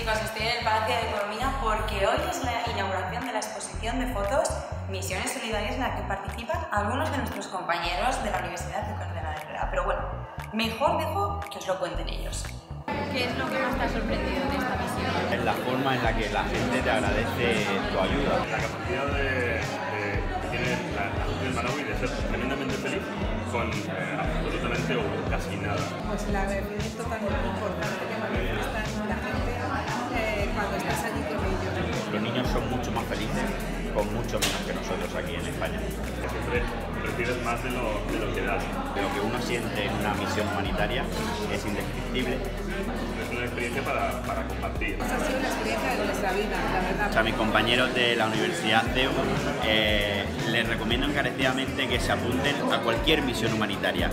chicos, estoy en el Palacio de Economía porque hoy es la inauguración de la exposición de fotos Misiones Solidarias en la que participan algunos de nuestros compañeros de la Universidad de Herrera. Pero bueno, mejor dejo que os lo cuenten ellos. ¿Qué es lo que más te ha sorprendido de esta misión? Es la forma en la que la gente te agradece tu ayuda. La capacidad de, de que tiene la, la gente de Malawi de ser tremendamente feliz con eh, absolutamente o casi nada. Pues la verdad es totalmente importante son mucho más felices con mucho menos que nosotros aquí en España. Siempre recibes más de lo, de lo que das. Lo que uno siente en una misión humanitaria es indescriptible. Es una experiencia para, para compartir. Esa ha sido la experiencia de nuestra vida, la verdad. O sea, mis compañeros de la Universidad CEU eh, les recomiendo encarecidamente que se apunten a cualquier misión humanitaria.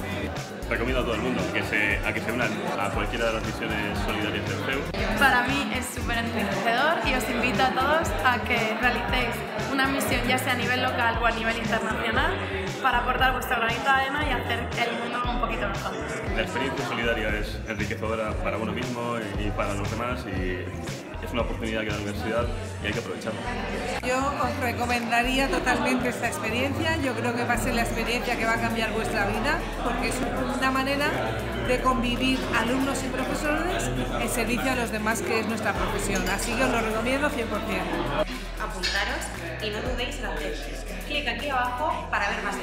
Recomiendo a todo el mundo que se, a que se unan a cualquiera de las misiones solidarias del CEU. Para mí es súper enriquecedor y os invito a todos a que realicéis una misión ya sea a nivel local o a nivel internacional para aportar vuestro granito de arena y hacer el mundo un poquito mejor. La experiencia solidaria es enriquecedora para uno mismo y para los demás y es una oportunidad que da la universidad y hay que aprovecharla. Yo os recomendaría totalmente esta experiencia. Yo creo que va a ser la experiencia que va a cambiar vuestra vida porque es una manera de convivir alumnos y profesores en servicio a los demás, que es nuestra profesión. Así que os lo recomiendo 100%. Apuntaros y no dudéis en hacer clic aquí abajo para ver más